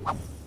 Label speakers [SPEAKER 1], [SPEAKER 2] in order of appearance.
[SPEAKER 1] you.